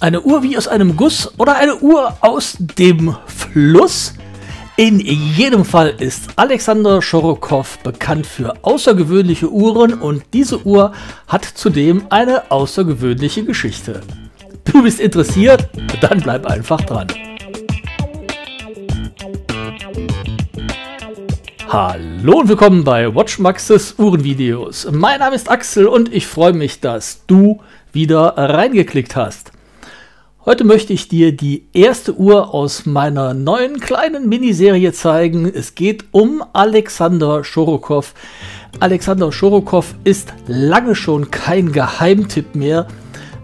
Eine Uhr wie aus einem Guss oder eine Uhr aus dem Fluss? In jedem Fall ist Alexander Schorokow bekannt für außergewöhnliche Uhren und diese Uhr hat zudem eine außergewöhnliche Geschichte. Du bist interessiert? Dann bleib einfach dran. Hallo und willkommen bei Watchmaxes Uhrenvideos. Mein Name ist Axel und ich freue mich, dass du wieder reingeklickt hast. Heute möchte ich dir die erste Uhr aus meiner neuen kleinen Miniserie zeigen. Es geht um Alexander Schorokow. Alexander Schorokow ist lange schon kein Geheimtipp mehr,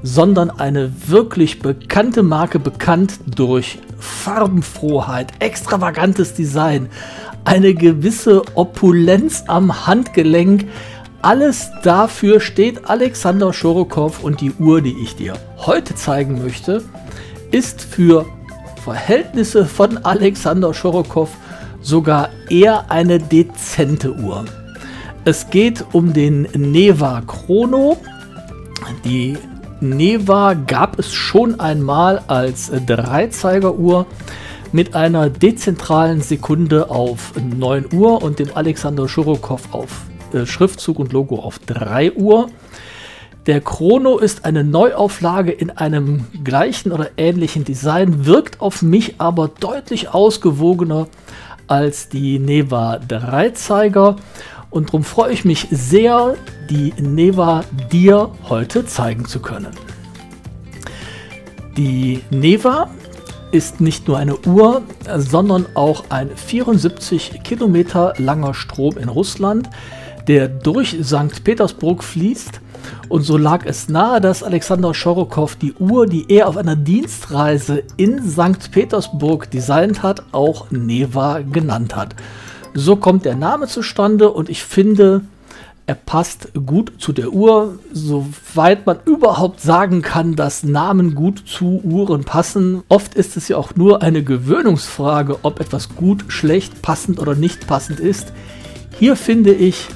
sondern eine wirklich bekannte Marke, bekannt durch Farbenfrohheit, extravagantes Design, eine gewisse Opulenz am Handgelenk, alles dafür steht Alexander Schorokow und die Uhr, die ich dir heute zeigen möchte, ist für Verhältnisse von Alexander Schorokow sogar eher eine dezente Uhr. Es geht um den Neva Chrono. Die Neva gab es schon einmal als Dreizeigeruhr mit einer dezentralen Sekunde auf 9 Uhr und dem Alexander Schorokow auf äh, Schriftzug und Logo auf 3 Uhr. Der Chrono ist eine Neuauflage in einem gleichen oder ähnlichen Design, wirkt auf mich aber deutlich ausgewogener als die Neva 3-Zeiger und darum freue ich mich sehr, die Neva dir heute zeigen zu können. Die Neva ist nicht nur eine Uhr, sondern auch ein 74 Kilometer langer Strom in Russland, der durch St. Petersburg fließt. Und so lag es nahe, dass Alexander Schorokow die Uhr, die er auf einer Dienstreise in St. Petersburg designt hat, auch Neva genannt hat. So kommt der Name zustande und ich finde, er passt gut zu der Uhr, soweit man überhaupt sagen kann, dass Namen gut zu Uhren passen. Oft ist es ja auch nur eine Gewöhnungsfrage, ob etwas gut, schlecht, passend oder nicht passend ist. Hier finde ich,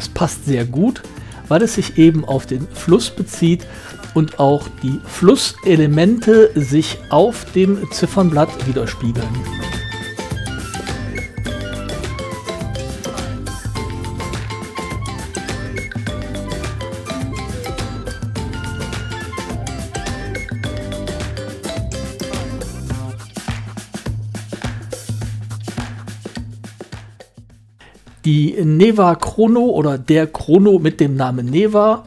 es passt sehr gut, weil es sich eben auf den Fluss bezieht und auch die Flusselemente sich auf dem Ziffernblatt widerspiegeln. Die Neva Chrono oder der Chrono mit dem Namen Neva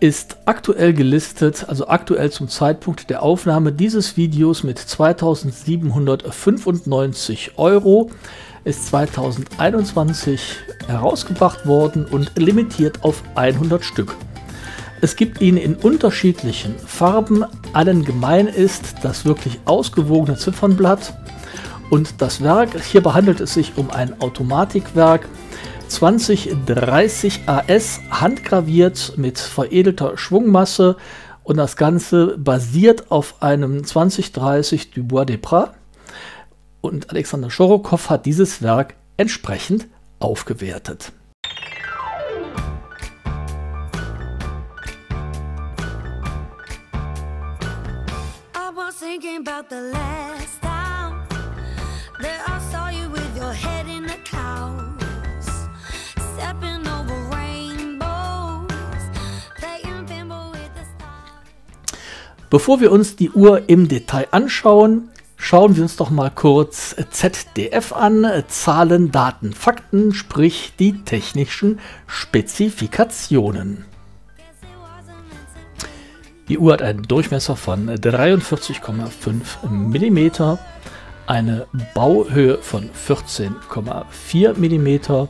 ist aktuell gelistet, also aktuell zum Zeitpunkt der Aufnahme dieses Videos mit 2795 Euro, ist 2021 herausgebracht worden und limitiert auf 100 Stück. Es gibt ihn in unterschiedlichen Farben. Allen gemein ist das wirklich ausgewogene Ziffernblatt und das Werk. Hierbei handelt es sich um ein Automatikwerk 2030 AS handgraviert mit veredelter Schwungmasse und das Ganze basiert auf einem 2030 Dubois des Pras. Und Alexander Schorokow hat dieses Werk entsprechend aufgewertet. Bevor wir uns die Uhr im Detail anschauen, schauen wir uns doch mal kurz ZDF an. Zahlen, Daten, Fakten, sprich die technischen Spezifikationen. Die Uhr hat einen Durchmesser von 43,5 mm, eine Bauhöhe von 14,4 mm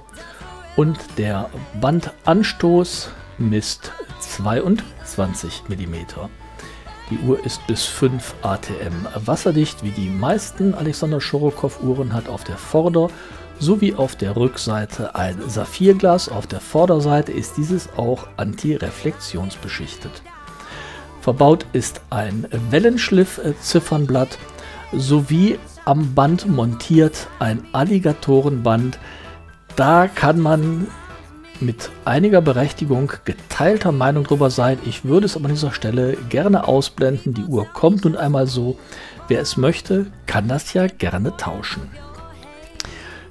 und der Bandanstoß misst 22 mm. Die Uhr ist bis 5 ATM wasserdicht, wie die meisten Alexander Schorokow Uhren hat auf der Vorder- sowie auf der Rückseite ein Saphirglas. Auf der Vorderseite ist dieses auch antireflexionsbeschichtet. Verbaut ist ein Wellenschliff-Ziffernblatt sowie am Band montiert ein Alligatorenband. Da kann man mit einiger Berechtigung geteilter Meinung darüber sein. Ich würde es aber an dieser Stelle gerne ausblenden. Die Uhr kommt nun einmal so. Wer es möchte, kann das ja gerne tauschen.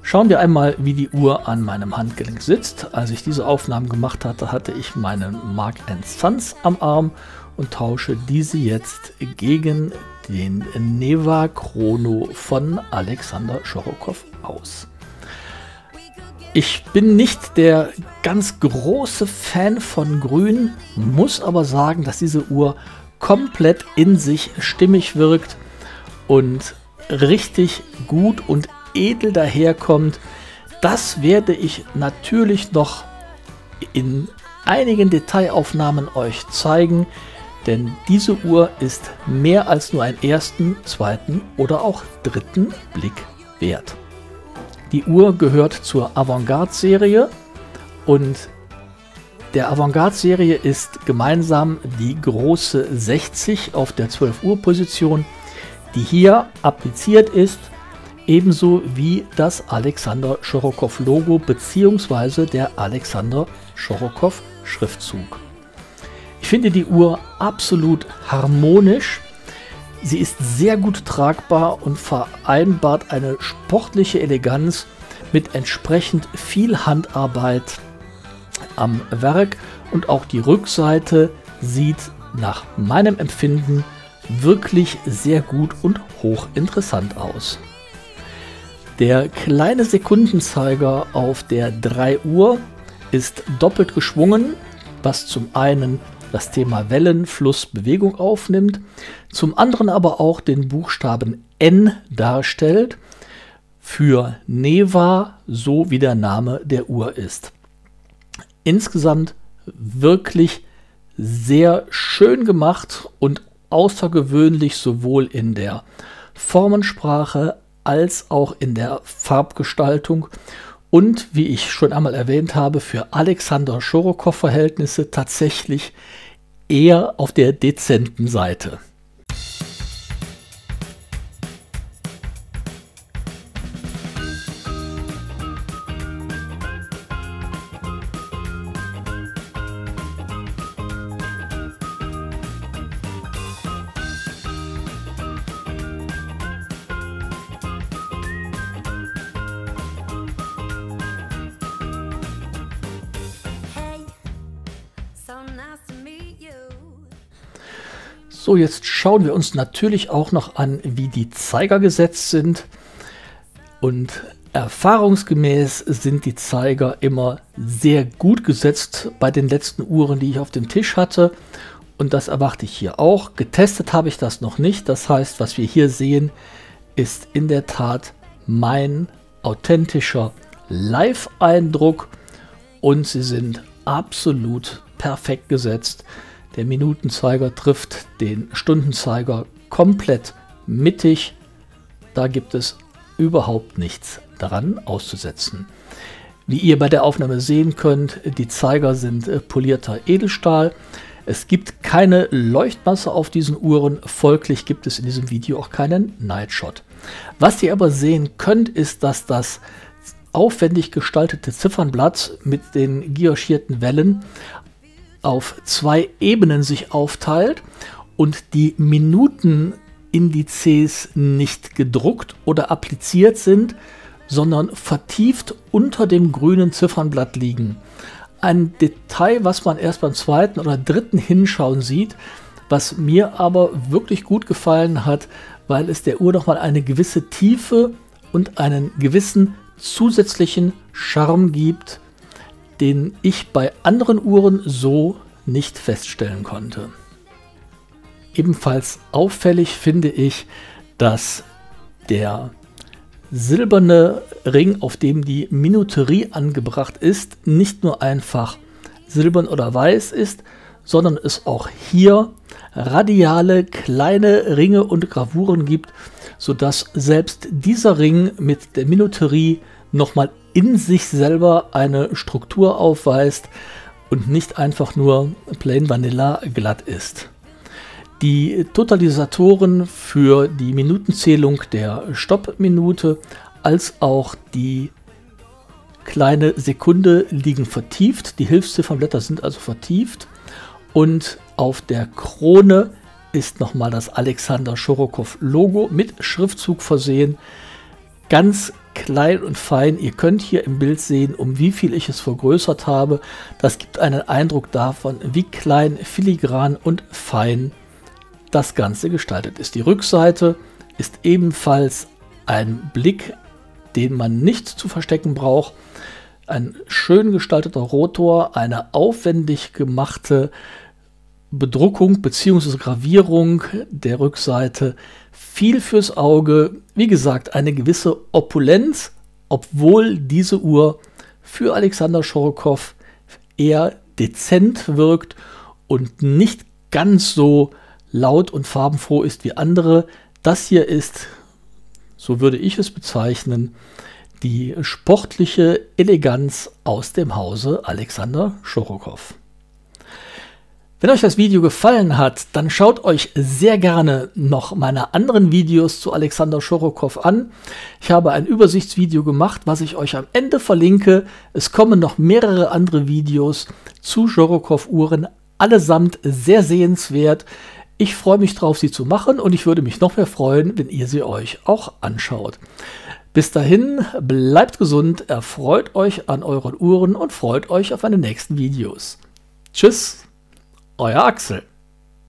Schauen wir einmal, wie die Uhr an meinem Handgelenk sitzt. Als ich diese Aufnahmen gemacht hatte, hatte ich meinen Mark Sons am Arm und tausche diese jetzt gegen den Neva Chrono von Alexander Schorokow aus. Ich bin nicht der ganz große Fan von Grün, muss aber sagen, dass diese Uhr komplett in sich stimmig wirkt und richtig gut und edel daherkommt. Das werde ich natürlich noch in einigen Detailaufnahmen euch zeigen, denn diese Uhr ist mehr als nur einen ersten, zweiten oder auch dritten Blick wert. Die Uhr gehört zur Avantgarde-Serie und der Avantgarde-Serie ist gemeinsam die große 60 auf der 12 Uhr Position, die hier appliziert ist, ebenso wie das Alexander Schorokow Logo bzw. der Alexander Schorokow Schriftzug. Ich finde die Uhr absolut harmonisch Sie ist sehr gut tragbar und vereinbart eine sportliche Eleganz mit entsprechend viel Handarbeit am Werk und auch die Rückseite sieht nach meinem Empfinden wirklich sehr gut und hochinteressant aus. Der kleine Sekundenzeiger auf der 3 Uhr ist doppelt geschwungen, was zum einen das Thema Wellen, Fluss, Bewegung aufnimmt, zum anderen aber auch den Buchstaben N darstellt für Neva, so wie der Name der Uhr ist. Insgesamt wirklich sehr schön gemacht und außergewöhnlich sowohl in der Formensprache als auch in der Farbgestaltung und wie ich schon einmal erwähnt habe, für Alexander Schorokow-Verhältnisse tatsächlich eher auf der dezenten Seite. So, jetzt schauen wir uns natürlich auch noch an, wie die Zeiger gesetzt sind. Und erfahrungsgemäß sind die Zeiger immer sehr gut gesetzt bei den letzten Uhren, die ich auf dem Tisch hatte. Und das erwarte ich hier auch. Getestet habe ich das noch nicht. Das heißt, was wir hier sehen, ist in der Tat mein authentischer Live-Eindruck. Und sie sind absolut perfekt gesetzt. Der Minutenzeiger trifft den Stundenzeiger komplett mittig. Da gibt es überhaupt nichts daran auszusetzen. Wie ihr bei der Aufnahme sehen könnt, die Zeiger sind äh, polierter Edelstahl. Es gibt keine Leuchtmasse auf diesen Uhren, folglich gibt es in diesem Video auch keinen Nightshot. Was ihr aber sehen könnt, ist, dass das aufwendig gestaltete Ziffernblatt mit den guillotierten Wellen auf zwei Ebenen sich aufteilt und die Minutenindizes nicht gedruckt oder appliziert sind, sondern vertieft unter dem grünen Ziffernblatt liegen. Ein Detail, was man erst beim zweiten oder dritten Hinschauen sieht, was mir aber wirklich gut gefallen hat, weil es der Uhr nochmal eine gewisse Tiefe und einen gewissen zusätzlichen Charme gibt, den ich bei anderen Uhren so nicht feststellen konnte. Ebenfalls auffällig finde ich, dass der silberne Ring, auf dem die Minuterie angebracht ist, nicht nur einfach silbern oder weiß ist, sondern es auch hier radiale kleine Ringe und Gravuren gibt, sodass selbst dieser Ring mit der Minuterie nochmal in sich selber eine Struktur aufweist und nicht einfach nur plain vanilla glatt ist. Die Totalisatoren für die Minutenzählung der Stoppminute als auch die kleine Sekunde liegen vertieft. Die Hilfsziffernblätter sind also vertieft. Und auf der Krone ist nochmal das Alexander Schorokow Logo mit Schriftzug versehen. Ganz klein und fein. Ihr könnt hier im Bild sehen, um wie viel ich es vergrößert habe. Das gibt einen Eindruck davon, wie klein, filigran und fein das Ganze gestaltet ist. Die Rückseite ist ebenfalls ein Blick, den man nicht zu verstecken braucht. Ein schön gestalteter Rotor, eine aufwendig gemachte Bedruckung bzw. Gravierung der Rückseite. Viel fürs Auge. Wie gesagt, eine gewisse Opulenz, obwohl diese Uhr für Alexander Schorokow eher dezent wirkt und nicht ganz so laut und farbenfroh ist wie andere. Das hier ist, so würde ich es bezeichnen, die sportliche Eleganz aus dem Hause Alexander Schorokow. Wenn euch das Video gefallen hat, dann schaut euch sehr gerne noch meine anderen Videos zu Alexander Schorokow an. Ich habe ein Übersichtsvideo gemacht, was ich euch am Ende verlinke. Es kommen noch mehrere andere Videos zu Schorokow-Uhren, allesamt sehr sehenswert. Ich freue mich drauf, sie zu machen und ich würde mich noch mehr freuen, wenn ihr sie euch auch anschaut. Bis dahin, bleibt gesund, erfreut euch an euren Uhren und freut euch auf meine nächsten Videos. Tschüss, euer Axel.